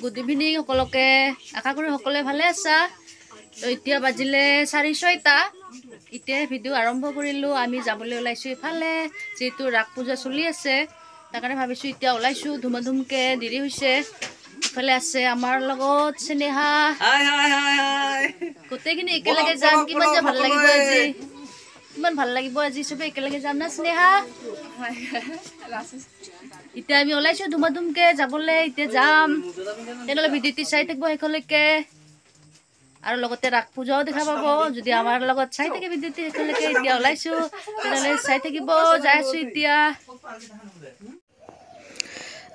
Good evening সকলোকে। আশা কৰি সকলোৱে ভালে আছা। তো এতিয়া বাজিলে চাৰি ছয়টা। এতিয়া ভিডিঅ' আৰম্ভ কৰিলোঁ। আমি যাবলৈ ওলাইছোঁ ইফালে যিহেতু ৰাস পূজা চলি আছে। তাৰ কাৰণে ভাবিছোঁ এতিয়া ওলাইছোঁ ধুমাধুমকৈ দেৰি হৈছে। ইফালে আছে আমাৰ লগত হাই গোটেইখিনি একেলগে যাম। কিমান যে ভাল লাগিব আজি? কিমান ভাল লাগিব আজি? চবে একেলগে যাম না স্নেহা এতিয়া আমি ওলাইছো ধুমাধুমকে যাবলৈ এতিয়া যাম। তেনেহ'লে ভিডিঅ'টি চাই থাকিব শেষলৈকে আৰু লগতে ৰাস পূজাও দেখা পাব। যদি আমাৰ লগত চাই থাকে ভিডিঅ'টি শেষলৈকে এতিয়া ওলাইছো। তেনেহ'লে চাই থাকিব যাই আছো এতিয়া।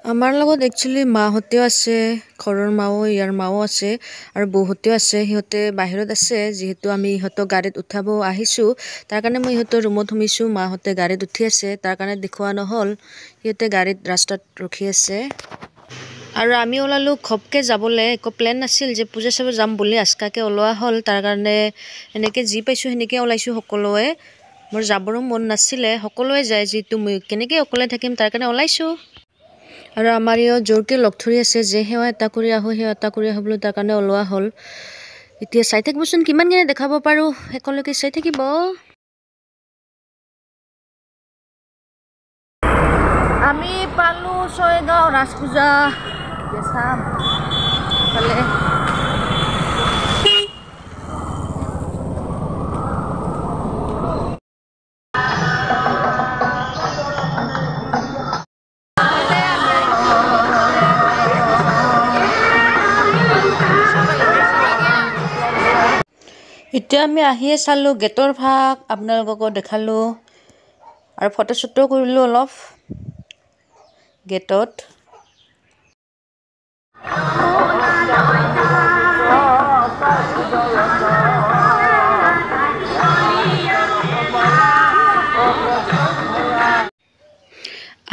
আমাৰ লগত একচুৱেলি মাহঁতেও আছে ঘৰৰ মাও ইয়াৰ মাও আছে আৰু বৌহঁতেও আছে। সিহঁতে বাহিৰত আছে যিহেতু আমি ইহঁতক গাড়ীত উঠাব আহিছোঁ। তাৰ কাৰণে মই ইহঁতৰ ৰুমত সোমিছোঁ মাহঁতে গাড়ীত উঠি আছে। তাৰ কাৰণে দেখুওৱা নহ'ল। সিহঁতে গাড়ীত ৰাস্তাত ৰখি আছে। আৰু আমি ওলালোঁ ঘপকৈ যাবলৈ। একো প্লেন নাছিল যে পূজা চাব যাম বুলি। আচকাকৈ ওলোৱা হ'ল। তাৰ কাৰণে এনেকৈ যি পাইছোঁ সেনেকৈ ওলাইছোঁ সকলোৱে। মোৰ যাবৰো মন নাছিলে। সকলোৱে যায় যিহেতু মই কেনেকৈ অকলে থাকিম তাৰ কাৰণে ওলাইছোঁ। আৰু আমাৰ ইয়াত জোৰকৈ লগ ধৰি আছে যে সেৱা এটা কৰি আহোঁ সেৱা এটা কৰি আহোঁ বুলি তাৰ কাৰণে ওলোৱা হ'ল। এতিয়া চাই থাকিবচোন কিমানখিনি দেখাব পাৰোঁ শেষলৈকে চাই থাকিব। আমি পালোঁ ছয়গাঁও ৰাজ পূজা এতিয়া আমি আহিয়ে চালোঁ গেটৰ ভাগ আপোনালোককো দেখালোঁ আৰু ফটো চটো কৰিলোঁ অলপ গেটত।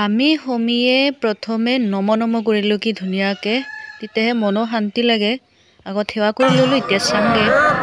আমি সমীয়ে প্ৰথমে নম নম কৰিলোঁ কি ধুনীয়াকৈ তেতিয়াহে মনো শান্তি লাগে। আগত সেৱা কৰি ল'লোঁ এতিয়া চামগৈ।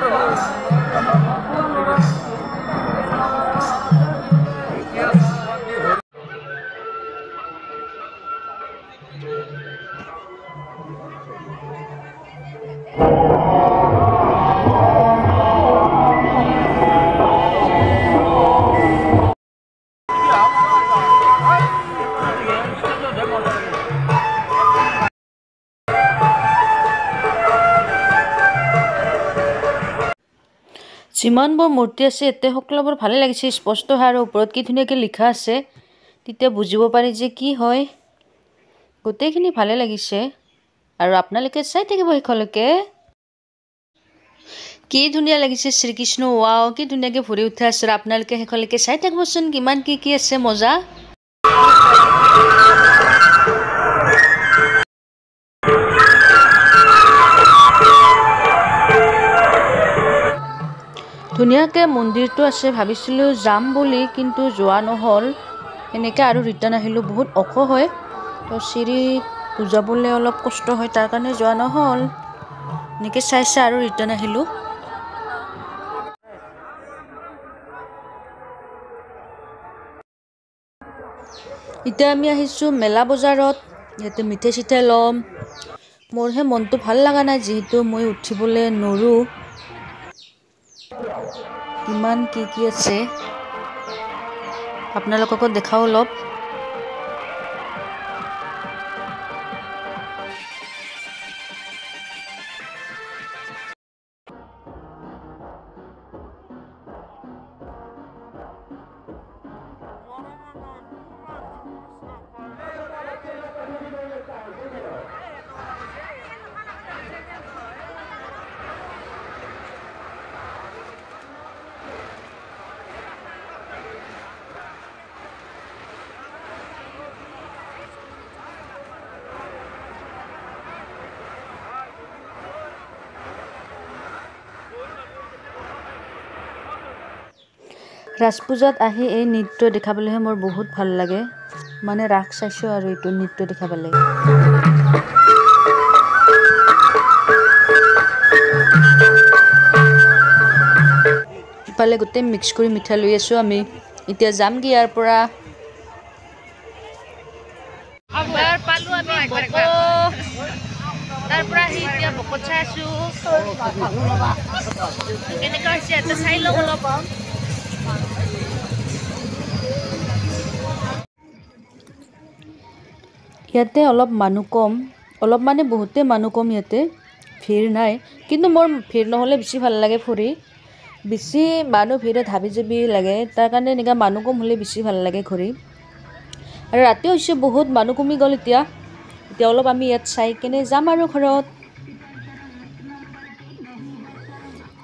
যিমানবোৰ মূৰ্তি আছে ইয়াতে সকলোবোৰ ভালে লাগিছে স্পষ্ট হয় আৰু ওপৰত কি ধুনীয়াকৈ লিখা আছে। তেতিয়া বুজিব পাৰি যে কি হয়। গোটেইখিনি ভালে লাগিছে। আৰু আপোনালোকে চাই থাকিব শেষলৈকে কি ধুনীয়া লাগিছে শ্ৰীকৃষ্ণ ৱাও কি ধুনীয়াকৈ ভৰি উঠা আছে। আৰু আপোনালোকে শেষলৈকে চাই থাকিবচোন কিমান কি কি আছে মজা। ধুনীয়াকৈ মন্দিৰটো আছে ভাবিছিলোঁ যাম বুলি কিন্তু যোৱা নহ'ল। এনেকৈ আৰু ৰিটাৰ্ণ আহিলোঁ বহুত ওখ হয়। তো চিৰিত যাবলৈ অলপ কষ্ট হয় তাৰ কাৰণে যোৱা নহ'ল। এনেকৈ চাই চাই আৰু ৰিটাৰ্ণ আহিলোঁ। এতিয়া আমি আহিছোঁ মেলা বজাৰত ইয়াতে মিঠাই চিঠাই ল'ম। মোৰহে মনটো ভাল লগা নাই যিহেতু মই উঠিবলৈ নৰোঁ। কিমান কি কি আছে? আপোনালোককো দেখাওঁ অলপ। ৰাজ পূজাত আহি এই নৃত্য দেখাবলৈহে মোৰ বহুত ভাল লাগে। মানে ৰাস চাইছোঁ আৰু এইটো নৃত্য দেখাবলৈ। ইফালে গোটেই মিক্স কৰি মিঠাই লৈ আছোঁ আমি। এতিয়া যামগৈ ইয়াৰ পৰা। আমি লগত চাই আছোঁ। কেনেকুৱা হৈছে ইয়াতে চাই লওঁ অলপ। ইয়াতে অলপ মানুহ কম। অলপ মানে বহুতে মানুহ কম ইয়াতে। ভিৰ নাই। কিন্তু মোৰ ভিৰ নহ'লে বেছি ভাল লাগে ফুৰি। বেছি মানুহ ভিৰত হাবি জাবি লাগে। তাৰ কাৰণে এনেকুৱা মানুহ কম হ'লে বেছি ভাল লাগে ঘূৰি। আৰু ৰাতিও হৈছে বহুত মানুহ কমি গ'ল এতিয়া। এতিয়া অলপ আমি ইয়াত চাই কেনে যাম আৰু ঘৰত।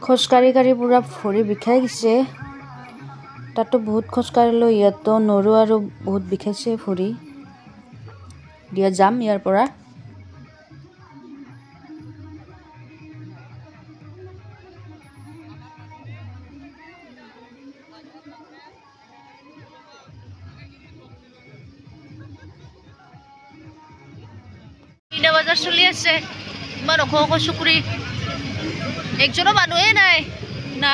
খোজকাঢ়ি কাঢ়ি পূৰা ভৰি বিষাই গৈছে। তাতো বহুত খোজকাঢ়িলোঁ ইয়াতো নৰো আৰু বহুত বিষাইছে ভৰি। দিয়া, যাম ইয়াৰ পৰা। বজাৰ চলি আছে। ইমান ওখ ওখ চুকুৰি। একজনো মানুহে নাই। না?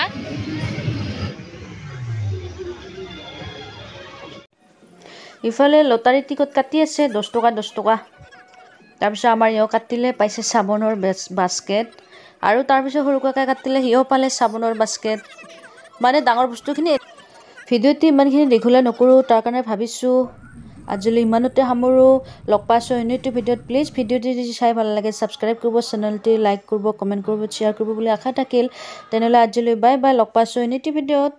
ইফালে লটাৰী টিকট কাটি আছে দহ টকা দহ টকা। তাৰপিছত আমাৰ ইও কাটিলে পাইছে চাবোনৰ বাস্কেট। আৰু তাৰপিছত সৰু কাকাই কাটিলে সিও পালে চাবোনৰ বাস্কেট। মানে ডাঙৰ বস্তুখিনি ভিডিঅ'টো ইমানখিনি দীঘলীয়া নকৰোঁ তাৰ কাৰণে ভাবিছোঁ আজিলৈ ইমানতে সামৰোঁ। লগ পাইছোঁ অন্য এইটো ভিডিঅ'ত। প্লিজ ভিডিঅ'টো যদি চাই ভাল লাগে ছাবস্ক্ৰাইব কৰিব চেনেলটি লাইক কৰিব কমেণ্ট কৰিব শ্বেয়াৰ কৰিব বুলি আশা থাকিল। তেনেহ'লে আজিলৈ বাই বাই লগ পাইছোঁ অন্য এইটো ভিডিঅ'ত।